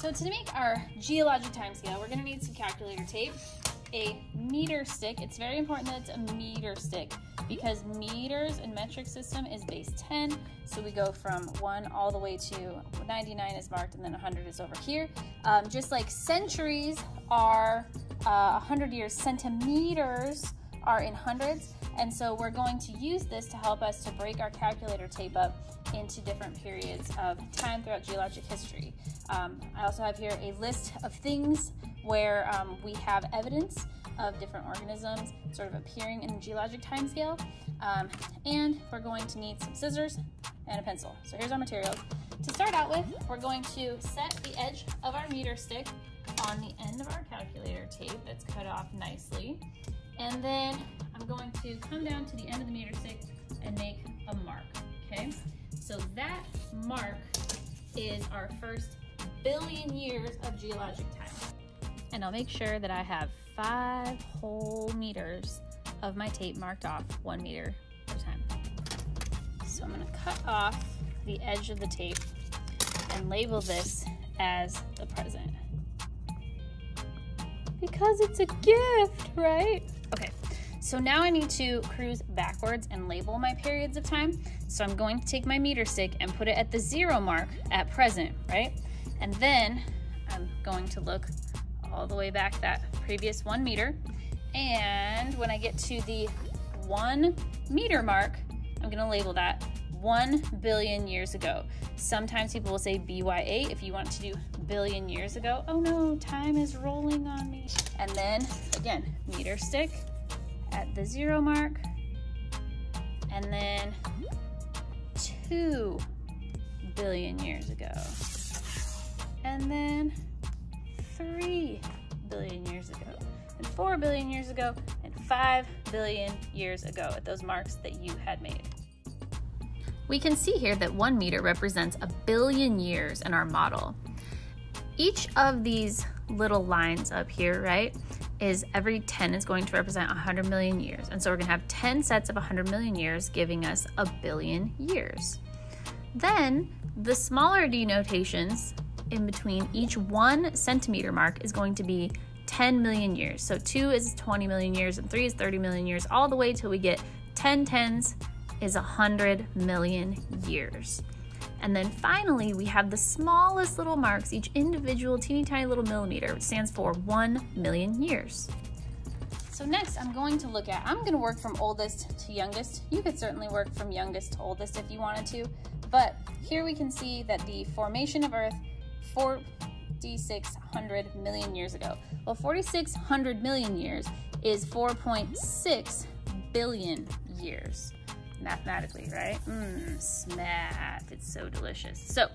So to make our geologic timescale, we're gonna need some calculator tape, a meter stick. It's very important that it's a meter stick because meters in metric system is base 10. So we go from one all the way to 99 is marked and then 100 is over here. Um, just like centuries are uh, 100 years, centimeters are in hundreds. And so we're going to use this to help us to break our calculator tape up into different periods of time throughout geologic history. Um, I also have here a list of things where um, we have evidence of different organisms sort of appearing in the geologic timescale. Um, and we're going to need some scissors and a pencil. So here's our materials. To start out with, we're going to set the edge of our meter stick on the end of our calculator tape that's cut off nicely. And then I'm going to come down to the end of the meter stick and make a mark, okay? So that mark is our first billion years of geologic time. And I'll make sure that I have five whole meters of my tape marked off one meter at a time. So I'm gonna cut off the edge of the tape and label this as the present. Because it's a gift, right? So now I need to cruise backwards and label my periods of time. So I'm going to take my meter stick and put it at the zero mark at present, right? And then I'm going to look all the way back that previous one meter. And when I get to the one meter mark, I'm gonna label that 1 billion years ago. Sometimes people will say BYA if you want to do billion years ago. Oh no, time is rolling on me. And then again, meter stick at the zero mark. And then 2 billion years ago. And then 3 billion years ago. And 4 billion years ago. And 5 billion years ago at those marks that you had made. We can see here that one meter represents a billion years in our model. Each of these little lines up here, right, is every 10 is going to represent 100 million years. And so we're gonna have 10 sets of 100 million years giving us a billion years. Then the smaller denotations in between each one centimeter mark is going to be 10 million years. So two is 20 million years and three is 30 million years, all the way till we get 10 tens is 100 million years. And then finally, we have the smallest little marks, each individual teeny tiny little millimeter, which stands for 1 million years. So next, I'm going to look at, I'm gonna work from oldest to youngest. You could certainly work from youngest to oldest if you wanted to, but here we can see that the formation of Earth 4,600 million years ago. Well, 4,600 million years is 4.6 billion years mathematically, right? Mmm, math, it's so delicious. So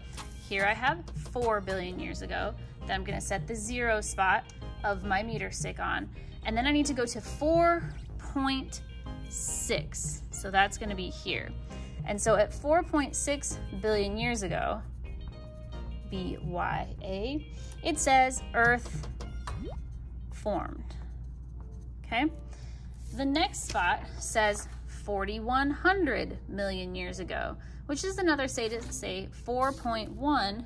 here I have 4 billion years ago that I'm gonna set the zero spot of my meter stick on. And then I need to go to 4.6. So that's gonna be here. And so at 4.6 billion years ago, BYA, it says Earth formed, okay? The next spot says 4,100 million years ago, which is another say to say 4.1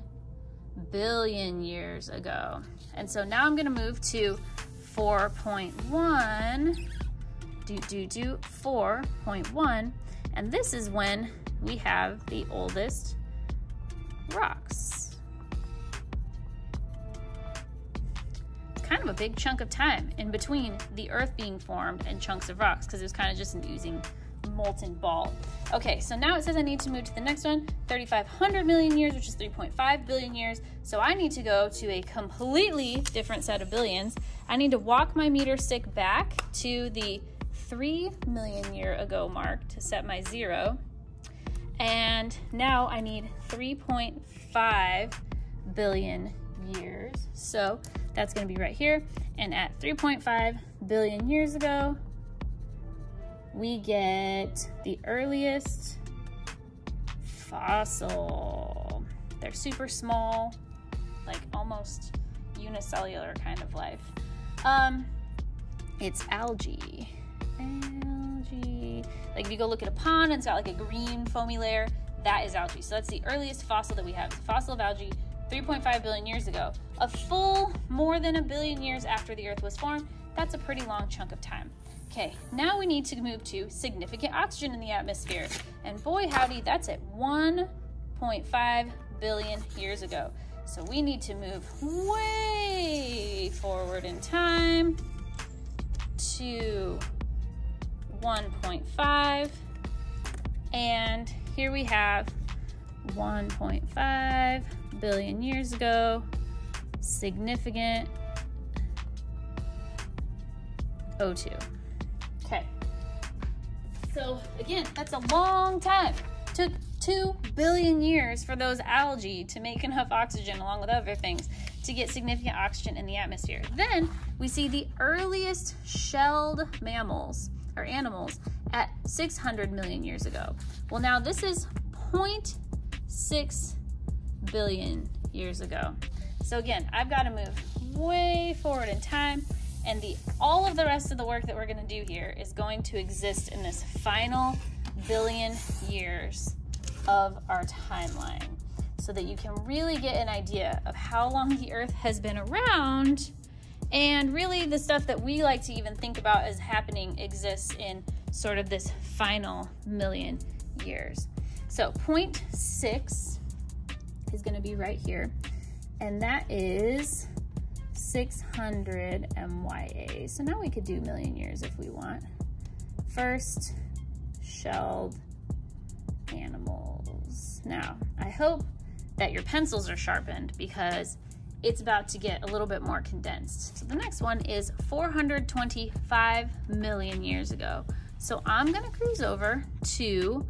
billion years ago. And so now I'm gonna move to 4.1, do, do, do, 4.1, and this is when we have the oldest rocks. It's kind of a big chunk of time in between the earth being formed and chunks of rocks because it was kind of just an oozing molten ball. Okay, so now it says I need to move to the next one, 3,500 million years, which is 3.5 billion years. So I need to go to a completely different set of billions. I need to walk my meter stick back to the 3 million year ago mark to set my zero. And now I need 3.5 billion years. So that's gonna be right here. And at 3.5 billion years ago, we get the earliest fossil. They're super small, like almost unicellular kind of life. Um, it's algae. Algae. Like if you go look at a pond and it's got like a green foamy layer, that is algae. So that's the earliest fossil that we have. It's a fossil of algae 3.5 billion years ago. A full more than a billion years after the Earth was formed. That's a pretty long chunk of time. Okay, now we need to move to significant oxygen in the atmosphere. And boy howdy, that's at 1.5 billion years ago. So we need to move way forward in time to 1.5. And here we have 1.5 billion years ago, significant O2. Okay. So again, that's a long time. Took 2 billion years for those algae to make enough oxygen along with other things to get significant oxygen in the atmosphere. Then we see the earliest shelled mammals or animals at 600 million years ago. Well, now this is 0.6 billion years ago. So again, I've got to move way forward in time and the all of the rest of the work that we're going to do here is going to exist in this final billion years of our timeline so that you can really get an idea of how long the earth has been around and really the stuff that we like to even think about as happening exists in sort of this final million years. So 0.6 is going to be right here and that is 600 MYA. So now we could do million years if we want. First shelled animals. Now, I hope that your pencils are sharpened because it's about to get a little bit more condensed. So the next one is 425 million years ago. So I'm gonna cruise over to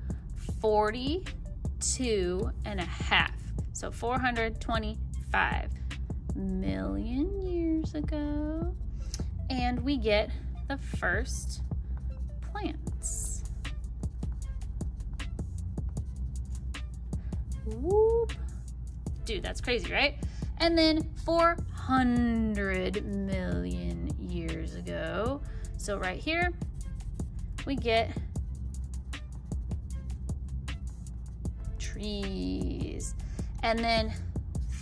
42 and a half. So 425 million years ago. And we get the first plants. Whoop. Dude, that's crazy, right? And then 400 million years ago. So right here, we get trees. And then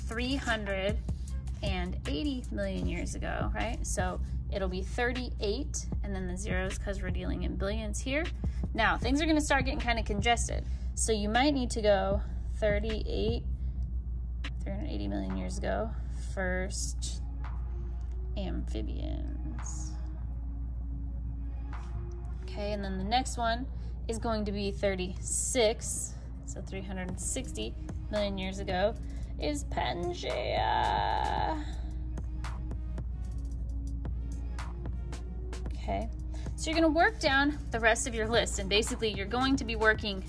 380 million years ago, right? So it'll be 38 and then the zeros because we're dealing in billions here. Now things are gonna start getting kind of congested. So you might need to go 38, 380 million years ago, first amphibians. Okay, and then the next one is going to be 36, so 360 million years ago, is Pangea. Okay, so you're gonna work down the rest of your list, and basically you're going to be working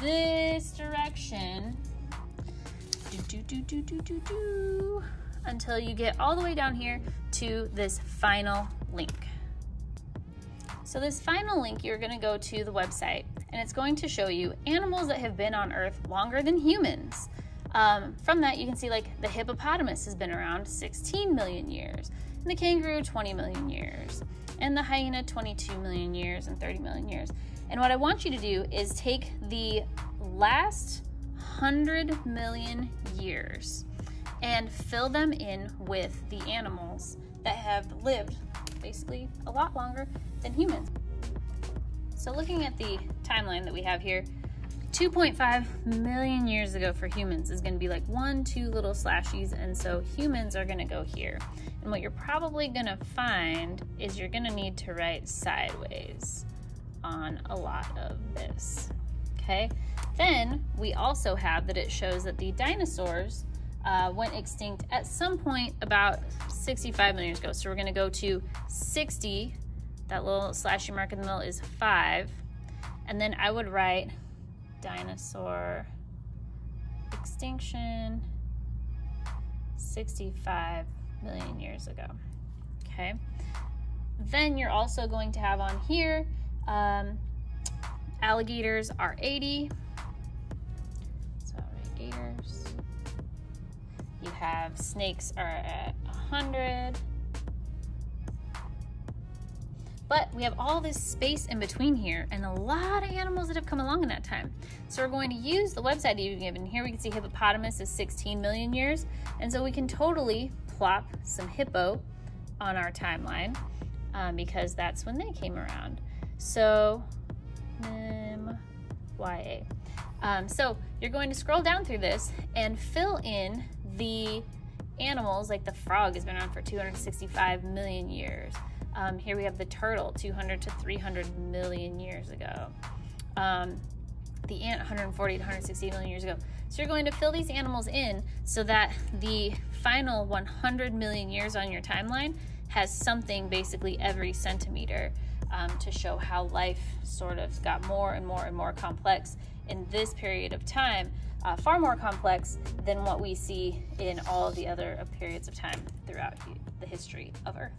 this direction do, do, do, do, do, do, until you get all the way down here to this final link. So this final link, you're gonna go to the website and it's going to show you animals that have been on Earth longer than humans. Um, from that, you can see like the hippopotamus has been around 16 million years, and the kangaroo 20 million years, and the hyena 22 million years and 30 million years. And what I want you to do is take the last 100 million years and fill them in with the animals that have lived basically a lot longer than humans. So looking at the timeline that we have here, 2.5 million years ago for humans is gonna be like one, two little slashies, and so humans are gonna go here. And what you're probably gonna find is you're gonna need to write sideways on a lot of this, okay? Then we also have that it shows that the dinosaurs uh, went extinct at some point about 65 million years ago. So we're gonna go to 60, that little slashy mark in the middle is five. And then I would write dinosaur extinction 65 million years ago, okay? Then you're also going to have on here, um, alligators are 80, gators. You have snakes are at 100. But we have all this space in between here and a lot of animals that have come along in that time. So we're going to use the website you've given. Here we can see hippopotamus is 16 million years. And so we can totally plop some hippo on our timeline um, because that's when they came around. So, um, YA. Um, so you're going to scroll down through this and fill in the animals, like the frog has been around for 265 million years. Um, here we have the turtle, 200 to 300 million years ago. Um, the ant, 140 to 160 million years ago. So you're going to fill these animals in so that the final 100 million years on your timeline has something basically every centimeter um, to show how life sort of got more and more and more complex in this period of time, uh, far more complex than what we see in all the other periods of time throughout the history of Earth.